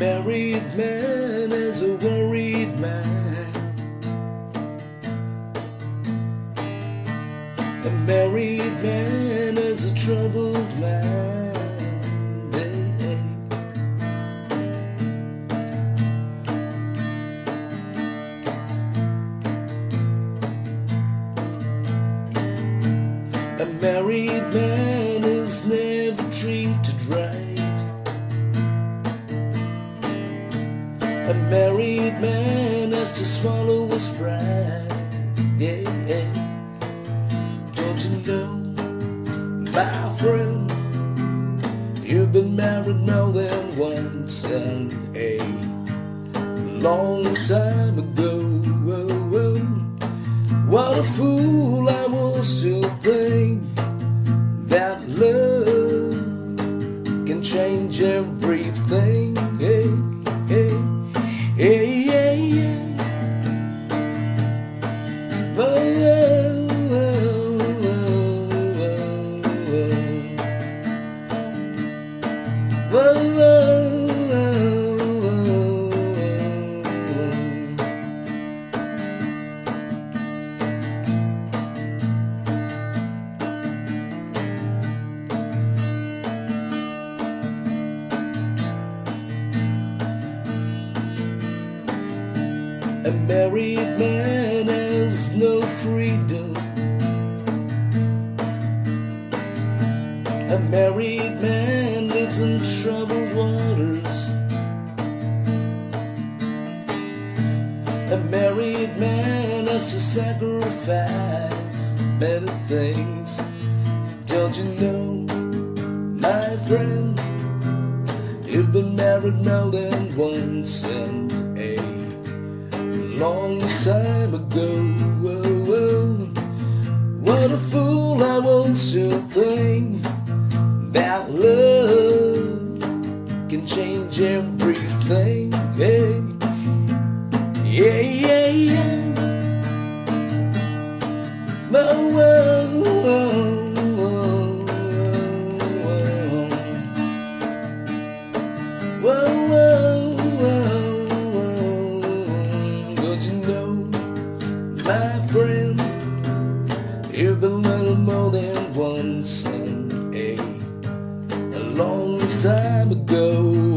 married man is a worried man. A married man is a troubled man. A married man is never treated right. A married man has to swallow his pride. Yeah, yeah. Don't you know, my friend, you've been married more than once and a long time ago. What a fool I was to A married man has no freedom. A married man lives in troubled waters. A married man has to sacrifice many things. Don't you know, my friend? You've been married more than once and a long time ago. Oh, oh. What a fool I was to think everything. Hey. Yeah, yeah, yeah. Oh, oh, oh, oh, you know, my friend, you've been married more than a long time ago.